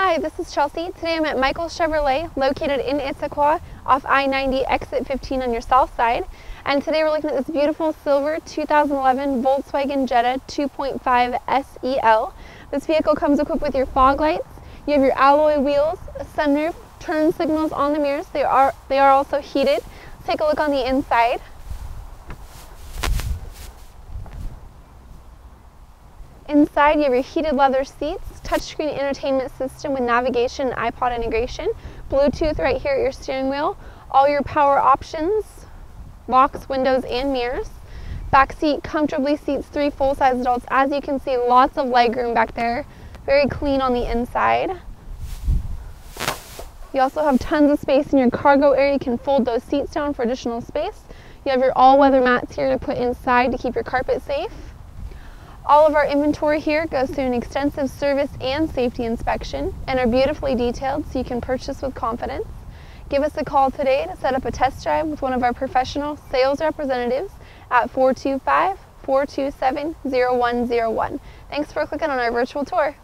Hi, this is Chelsea. Today I'm at Michael Chevrolet, located in Issaquah, off I-90 exit 15 on your south side. And today we're looking at this beautiful silver 2011 Volkswagen Jetta 2.5 SEL. This vehicle comes equipped with your fog lights, you have your alloy wheels, sunroof, turn signals on the mirrors. They are, they are also heated. Let's take a look on the inside. Inside, you have your heated leather seats, touchscreen entertainment system with navigation and iPod integration, Bluetooth right here at your steering wheel, all your power options, locks, windows, and mirrors. Back seat comfortably seats three full-size adults. As you can see, lots of legroom back there. Very clean on the inside. You also have tons of space in your cargo area. You can fold those seats down for additional space. You have your all-weather mats here to put inside to keep your carpet safe. All of our inventory here goes through an extensive service and safety inspection and are beautifully detailed so you can purchase with confidence. Give us a call today to set up a test drive with one of our professional sales representatives at 425 427 0101. Thanks for clicking on our virtual tour.